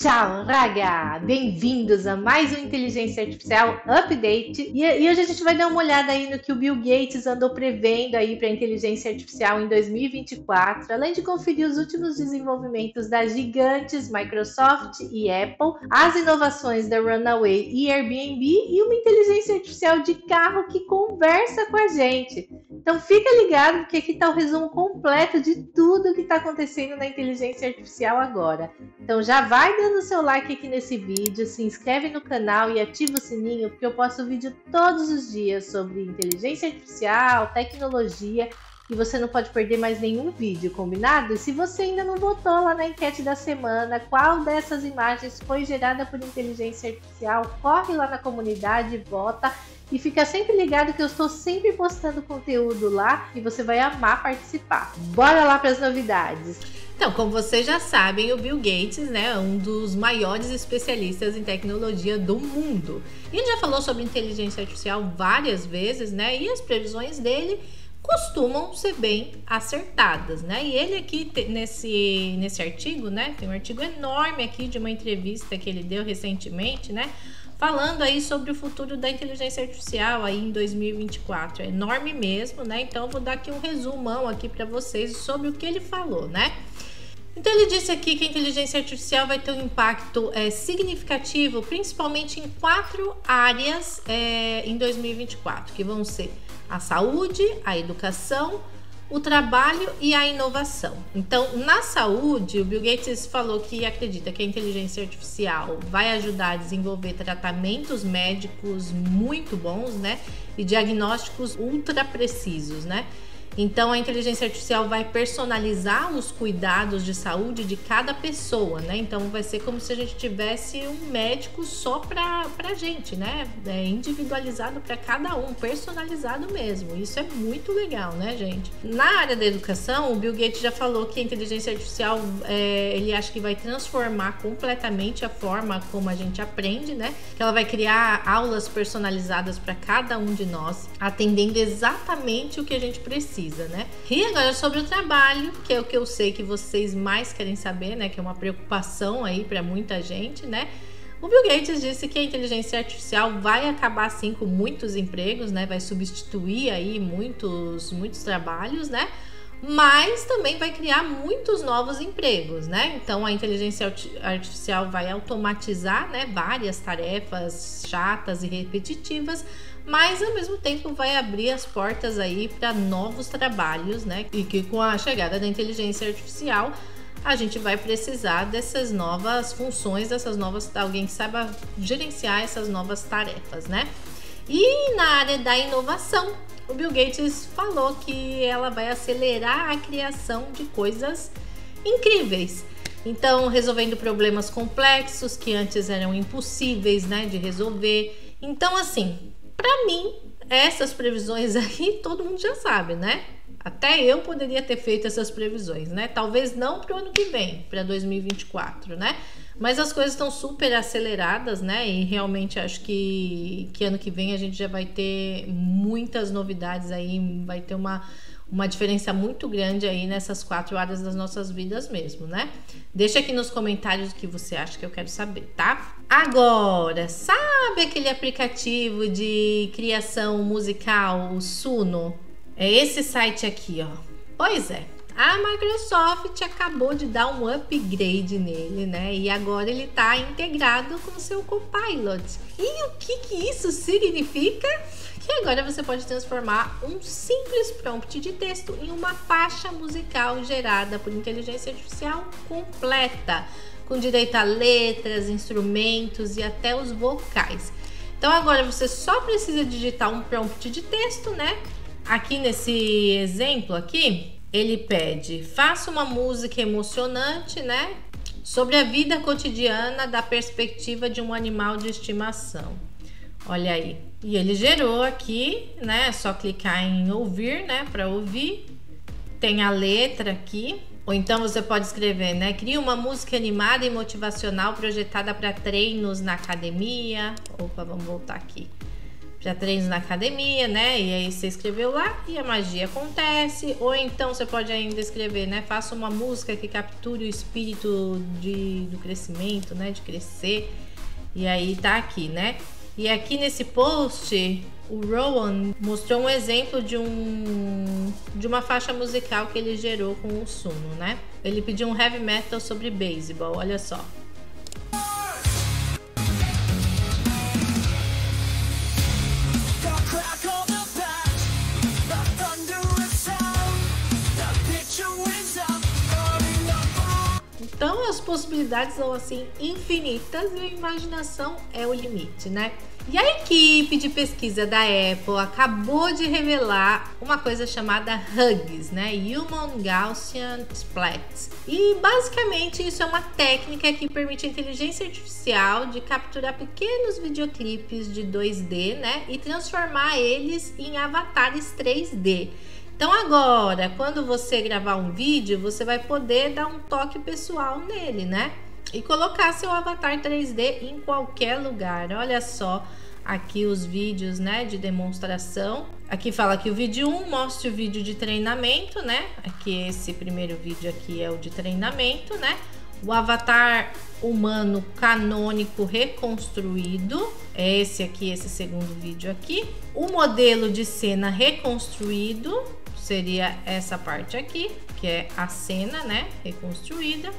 Tchau, raga! Bem-vindos a mais um Inteligência Artificial Update. E, e, hoje a gente vai dar uma olhada aí no que o Bill Gates andou prevendo aí para a inteligência artificial em 2024, além de conferir os últimos desenvolvimentos das gigantes Microsoft e Apple, as inovações da Runaway e Airbnb e uma inteligência artificial de carro que conversa com a gente. Então fica ligado porque aqui está o resumo completo de tudo que está acontecendo na inteligência artificial agora. Então já vai dando dando seu like aqui nesse vídeo, se inscreve no canal e ativa o sininho, porque eu posto vídeo todos os dias sobre inteligência artificial, tecnologia e você não pode perder mais nenhum vídeo, combinado? E se você ainda não votou lá na enquete da semana, qual dessas imagens foi gerada por inteligência artificial, corre lá na comunidade, vota e fica sempre ligado que eu estou sempre postando conteúdo lá e você vai amar participar. Bora lá para as novidades! Então, como vocês já sabem, o Bill Gates né, é um dos maiores especialistas em tecnologia do mundo. Ele já falou sobre inteligência artificial várias vezes, né? E as previsões dele costumam ser bem acertadas, né? E ele aqui nesse, nesse artigo, né? Tem um artigo enorme aqui de uma entrevista que ele deu recentemente, né? Falando aí sobre o futuro da inteligência artificial aí em 2024. É enorme mesmo, né? Então eu vou dar aqui um resumão aqui para vocês sobre o que ele falou, né? Então ele disse aqui que a inteligência artificial vai ter um impacto é, significativo, principalmente em quatro áreas é, em 2024, que vão ser a saúde, a educação, o trabalho e a inovação. Então, na saúde, o Bill Gates falou que acredita que a inteligência artificial vai ajudar a desenvolver tratamentos médicos muito bons, né? E diagnósticos ultra precisos, né? Então a inteligência artificial vai personalizar os cuidados de saúde de cada pessoa, né? Então vai ser como se a gente tivesse um médico só para a gente, né? É individualizado para cada um, personalizado mesmo. Isso é muito legal, né, gente? Na área da educação, o Bill Gates já falou que a inteligência artificial é, ele acha que vai transformar completamente a forma como a gente aprende, né? Que ela vai criar aulas personalizadas para cada um de nós, atendendo exatamente o que a gente precisa precisa, né? E agora sobre o trabalho, que é o que eu sei que vocês mais querem saber, né? Que é uma preocupação aí para muita gente, né? O Bill Gates disse que a inteligência artificial vai acabar sim com muitos empregos, né? Vai substituir aí muitos, muitos trabalhos, né? Mas também vai criar muitos novos empregos, né? Então a inteligência artificial vai automatizar, né, várias tarefas chatas e repetitivas, mas ao mesmo tempo vai abrir as portas aí para novos trabalhos, né? E que com a chegada da inteligência artificial a gente vai precisar dessas novas funções, dessas novas alguém que saiba gerenciar essas novas tarefas, né? E na área da inovação, o Bill Gates falou que ela vai acelerar a criação de coisas incríveis. Então, resolvendo problemas complexos que antes eram impossíveis, né, de resolver. Então, assim, para mim, essas previsões aí todo mundo já sabe, né? Até eu poderia ter feito essas previsões, né? Talvez não para o ano que vem, para 2024, né? Mas as coisas estão super aceleradas, né? E realmente acho que, que ano que vem a gente já vai ter muitas novidades aí, vai ter uma uma diferença muito grande aí nessas quatro áreas das nossas vidas mesmo, né? Deixa aqui nos comentários o que você acha que eu quero saber, tá? Agora, sabe aquele aplicativo de criação musical, o Suno? É esse site aqui, ó. Pois é. A Microsoft acabou de dar um upgrade nele, né? E agora ele está integrado com seu Copilot. E o que, que isso significa? E agora você pode transformar um simples prompt de texto em uma faixa musical gerada por inteligência artificial completa, com direito a letras, instrumentos e até os vocais. Então agora você só precisa digitar um prompt de texto, né? Aqui nesse exemplo aqui, ele pede: "Faça uma música emocionante, né? Sobre a vida cotidiana da perspectiva de um animal de estimação." Olha aí. E ele gerou aqui, né? É só clicar em ouvir, né? Para ouvir. Tem a letra aqui. Ou então você pode escrever, né? Cria uma música animada e motivacional projetada para treinos na academia. Opa, vamos voltar aqui. Para treinos na academia, né? E aí você escreveu lá e a magia acontece. Ou então você pode ainda escrever, né? Faça uma música que capture o espírito de, do crescimento, né? De crescer. E aí tá aqui, né? E aqui nesse post, o Rowan mostrou um exemplo de um de uma faixa musical que ele gerou com o Suno, né? Ele pediu um heavy metal sobre beisebol, olha só. Possibilidades são assim infinitas e a imaginação é o limite, né? E a equipe de pesquisa da Apple acabou de revelar uma coisa chamada HUGS, né? Human Gaussian Splats. E basicamente isso é uma técnica que permite a inteligência artificial de capturar pequenos videoclipes de 2D, né? E transformar eles em avatares 3D. Então agora, quando você gravar um vídeo, você vai poder dar um toque pessoal nele, né? E colocar seu avatar 3D em qualquer lugar. Olha só aqui os vídeos, né, de demonstração. Aqui fala que o vídeo 1 mostra o vídeo de treinamento, né? Aqui esse primeiro vídeo aqui é o de treinamento, né? O avatar humano canônico reconstruído. É esse aqui, esse segundo vídeo aqui. O modelo de cena reconstruído seria essa parte aqui, que é a cena, né, reconstruída,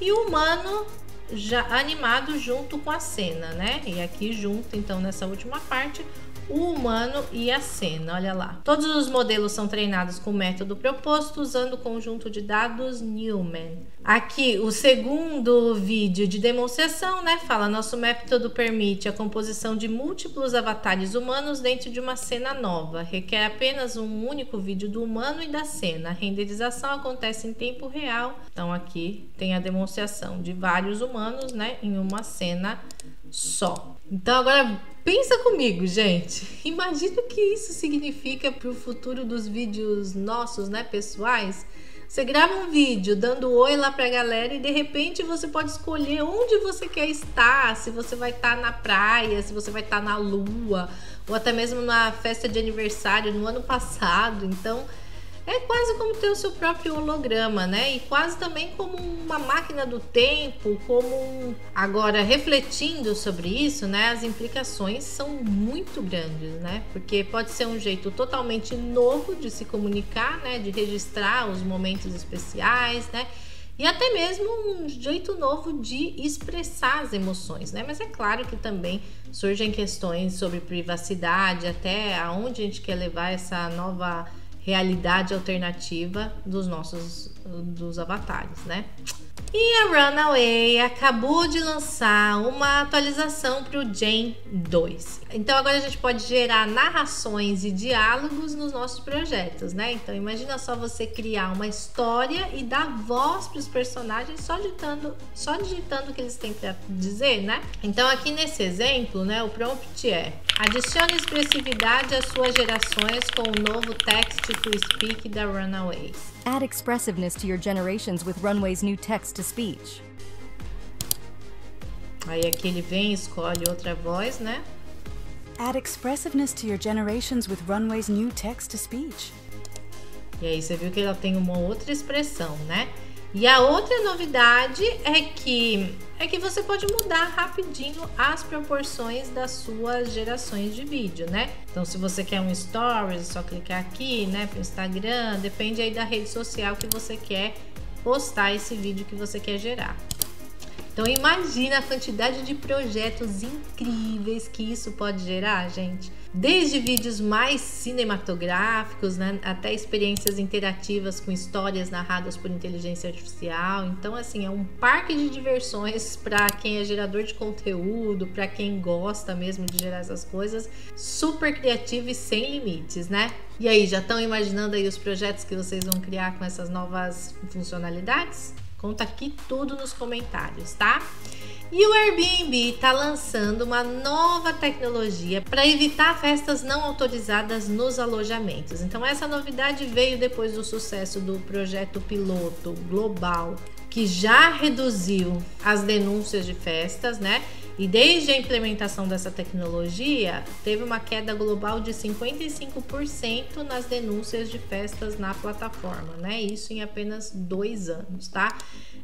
e o humano já animado junto com a cena, né? E aqui junto, então, nessa última parte, o humano e a cena. Olha lá. Todos os modelos são treinados com o método proposto usando o conjunto de dados Newman. Aqui, o segundo vídeo de demonstração, né? Fala: nosso método permite a composição de múltiplos avatares humanos dentro de uma cena nova. Requer apenas um único vídeo do humano e da cena. A renderização acontece em tempo real. Então, aqui tem a demonstração de vários humanos, né? Em uma cena só. Então, agora Pensa comigo, gente. Imagina o que isso significa para o futuro dos vídeos nossos, né, pessoais. Você grava um vídeo dando oi lá para a galera e de repente você pode escolher onde você quer estar, se você vai estar na praia, se você vai estar na lua, ou até mesmo na festa de aniversário no ano passado. Então, é quase como ter o seu próprio holograma, né? E quase também como uma máquina do tempo, como um... agora refletindo sobre isso, né? As implicações são muito grandes, né? Porque pode ser um jeito totalmente novo de se comunicar, né? De registrar os momentos especiais, né? E até mesmo um jeito novo de expressar as emoções, né? Mas é claro que também surgem questões sobre privacidade, até aonde a gente quer levar essa nova realidade alternativa dos nossos dos avatares, né? E a Runaway acabou de lançar uma atualização para o Gen 2. Então agora a gente pode gerar narrações e diálogos nos nossos projetos, né? Então imagina só você criar uma história e dar voz para os personagens só digitando, só digitando o que eles têm para dizer, né? Então aqui nesse exemplo, né, o prompt é: adicione expressividade às suas gerações com o novo text to speak da Runaways. Add expressiveness to your generations with Runway's new text to speech. Aí aqui ele vem, escolhe outra voz, né? Add expressiveness to your generations with Runway's new text to speech. E aí você viu que ela tem uma outra expressão, né? E a outra novidade é que é que você pode mudar rapidinho as proporções das suas gerações de vídeo, né? Então, se você quer um stories, é só clicar aqui, né, para o Instagram, depende aí da rede social que você quer postar esse vídeo que você quer gerar. Então, imagina a quantidade de projetos incríveis que isso pode gerar, gente desde vídeos mais cinematográficos, né, até experiências interativas com histórias narradas por inteligência artificial. Então, assim, é um parque de diversões para quem é gerador de conteúdo, para quem gosta mesmo de gerar essas coisas, super criativo e sem limites, né? E aí, já estão imaginando aí os projetos que vocês vão criar com essas novas funcionalidades? Conta aqui tudo nos comentários, tá? E o Airbnb está lançando uma nova tecnologia para evitar festas não autorizadas nos alojamentos. Então, essa novidade veio depois do sucesso do projeto piloto global que já reduziu as denúncias de festas, né? E desde a implementação dessa tecnologia, teve uma queda global de 55% nas denúncias de festas na plataforma, né? Isso em apenas dois anos, tá?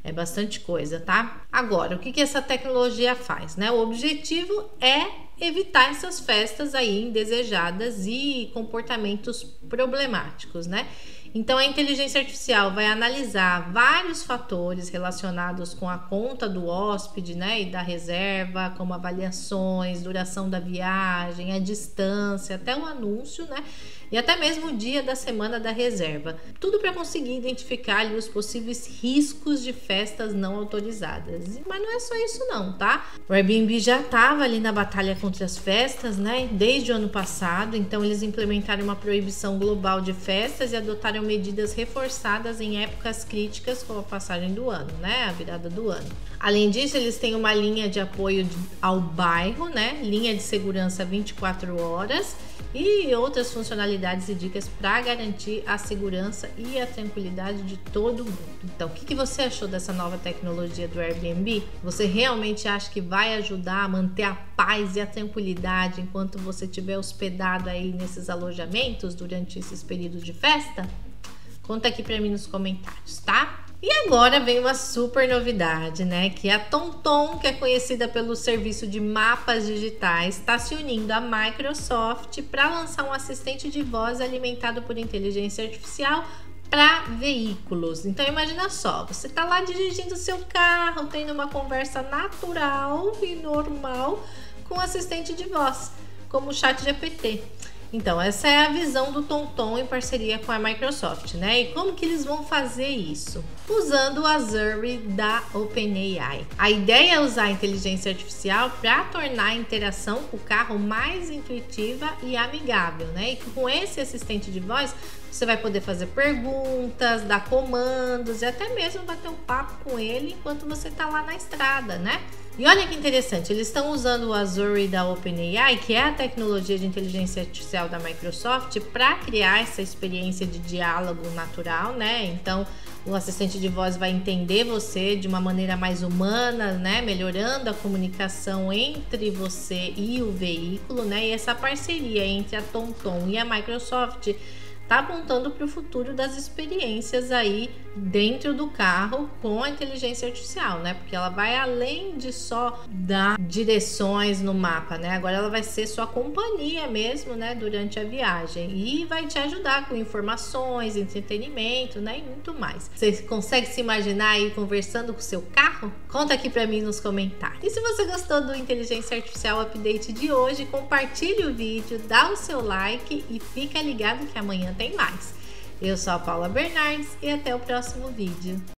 É bastante coisa, tá? Agora, o que, que essa tecnologia faz, né? O objetivo é evitar essas festas aí indesejadas e comportamentos problemáticos, né? Então, a inteligência artificial vai analisar vários fatores relacionados com a conta do hóspede, né, e da reserva, como avaliações, duração da viagem, a distância, até o anúncio, né, e até mesmo o dia da semana da reserva. Tudo para conseguir identificar ali, os possíveis riscos de festas não autorizadas. Mas não é só isso não, tá? O Airbnb já estava ali na batalha contra as festas, né? Desde o ano passado, então eles implementaram uma proibição global de festas e adotaram medidas reforçadas em épocas críticas, como a passagem do ano, né? A virada do ano. Além disso, eles têm uma linha de apoio ao bairro, né? Linha de segurança 24 horas e outras funcionalidades e dicas para garantir a segurança e a tranquilidade de todo mundo. Então, o que, que você achou dessa nova tecnologia do Airbnb? Você realmente acha que vai ajudar a manter a paz e a tranquilidade enquanto você estiver hospedado aí nesses alojamentos durante esses períodos de festa? Conta aqui para mim nos comentários, tá? E agora vem uma super novidade, né? Que a TomTom, que é conhecida pelo serviço de mapas digitais, está se unindo à Microsoft para lançar um assistente de voz alimentado por inteligência artificial para veículos. Então imagina só, você está lá dirigindo seu carro, tendo uma conversa natural e normal com o assistente de voz, como o Chat GPT. Então, essa é a visão do TomTom em parceria com a Microsoft, né? E como que eles vão fazer isso? Usando o Azure da OpenAI. A ideia é usar a inteligência artificial para tornar a interação com o carro mais intuitiva e amigável, né? E com esse assistente de voz, você vai poder fazer perguntas, dar comandos e até mesmo bater um papo com ele enquanto você está lá na estrada, né? E olha que interessante, eles estão usando o Azure da OpenAI, que é a tecnologia de inteligência artificial da Microsoft, para criar essa experiência de diálogo natural, né? Então, o assistente de voz vai entender você de uma maneira mais humana, né? Melhorando a comunicação entre você e o veículo, né? E essa parceria entre a TomTom e a Microsoft está apontando para o futuro das experiências aí dentro do carro com a inteligência artificial, né? Porque ela vai além de só dar direções no mapa, né? Agora ela vai ser sua companhia mesmo, né? Durante a viagem e vai te ajudar com informações, entretenimento, né? E muito mais. Você consegue se imaginar aí conversando com o seu carro? Conta aqui para mim nos comentários. E se você gostou do Inteligência Artificial Update de hoje, compartilhe o vídeo, dá o seu like e fica ligado que amanhã tem mais. Eu sou a Paula Bernardes e até o próximo vídeo.